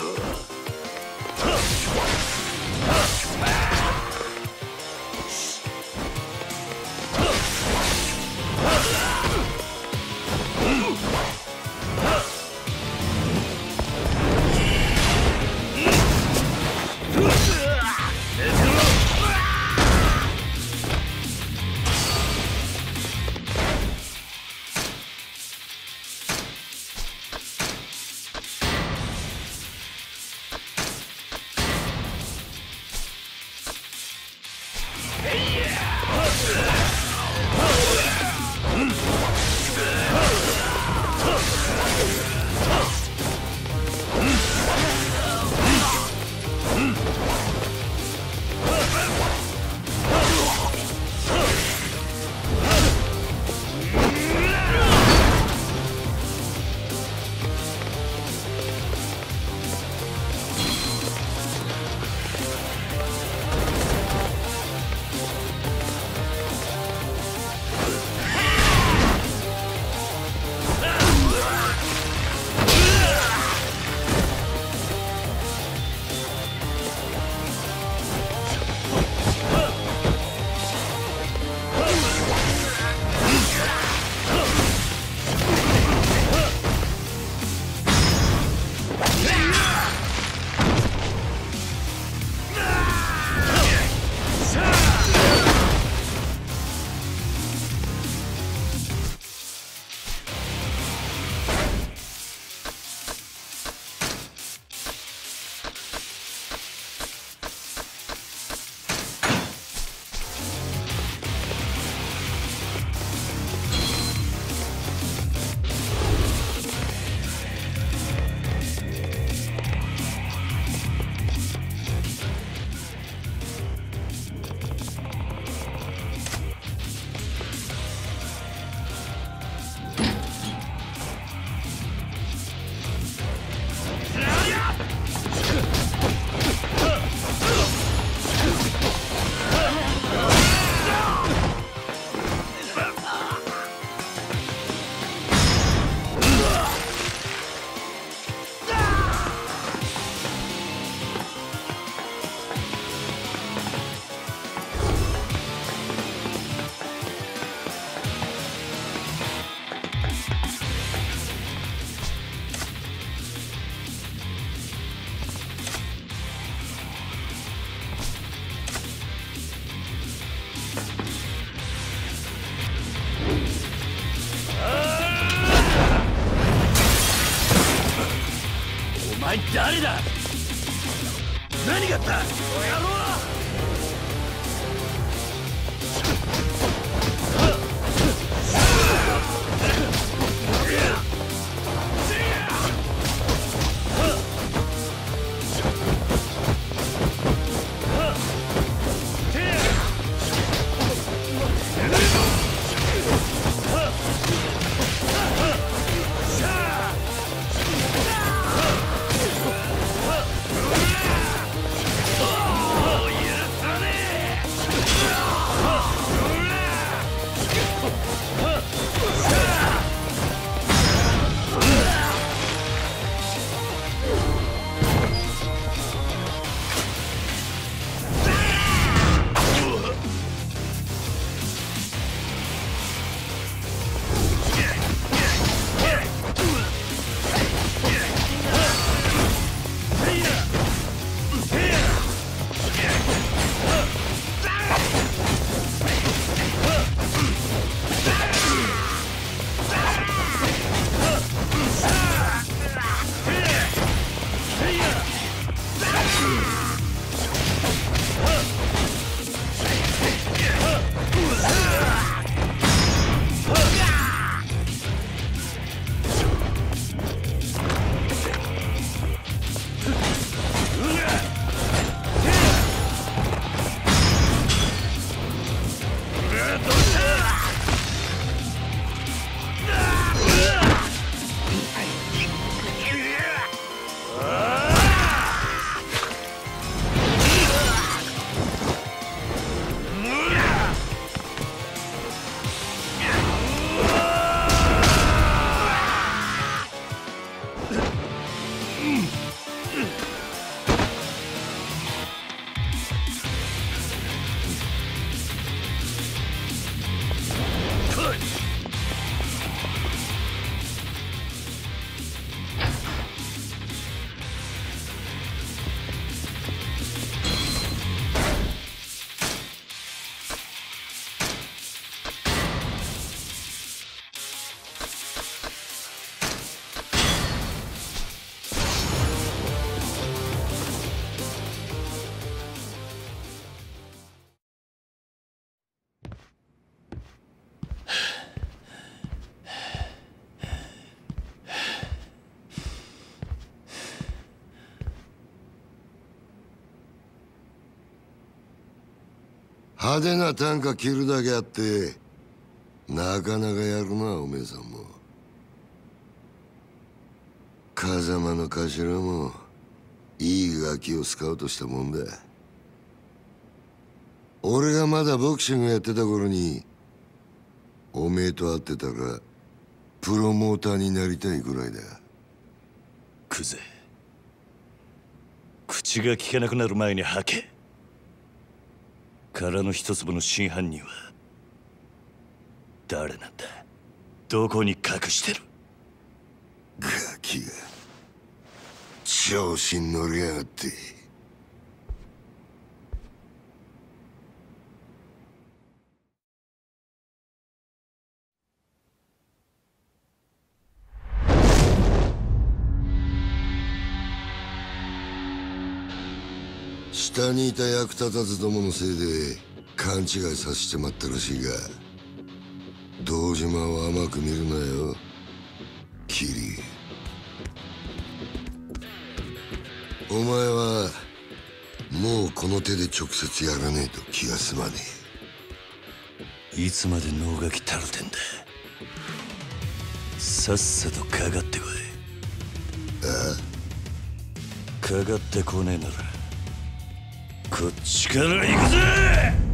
Uh -huh. 前誰だ？何があった？この野郎派手な短歌切るだけあってなかなかやるなおめえさんも。風間の頭もいいガキをスカウトしたもんだ。俺がまだボクシングやってた頃におめえと会ってたらプロモーターになりたいぐらいだ。クゼ口が聞けなくなる前に吐け。殻の一粒の真犯人は誰なんだ？どこに隠してる？ガキが調子に乗りやがって。下にいた役立たずどものせいで勘違いさせてまったらしいが堂島を甘く見るなよキリ。お前はもうこの手で直接やらねえと気が済まねいつまで能書きたるてんだ。さっさとかかってこい。えあ。かかってこねえならこっちから行くぜ！